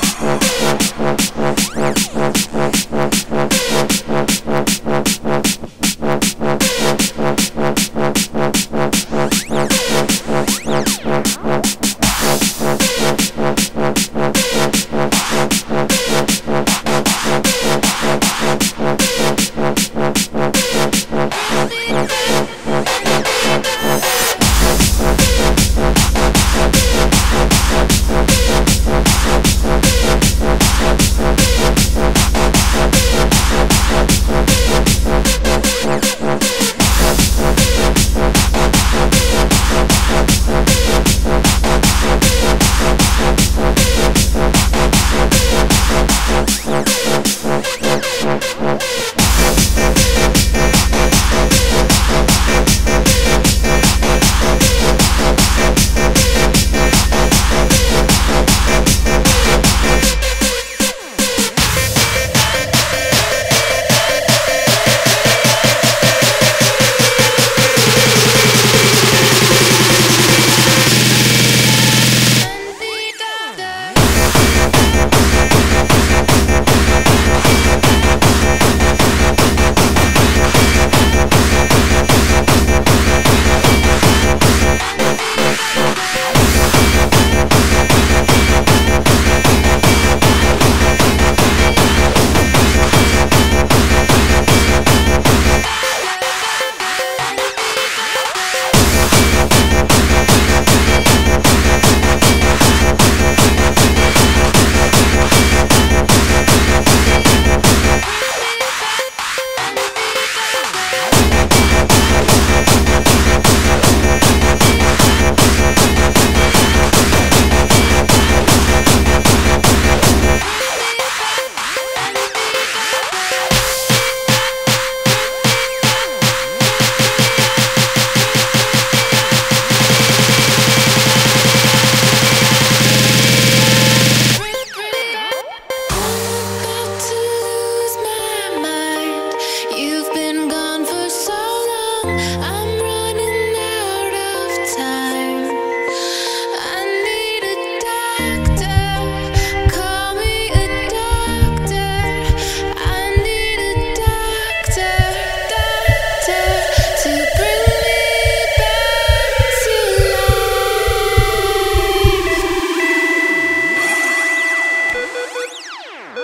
Yeah.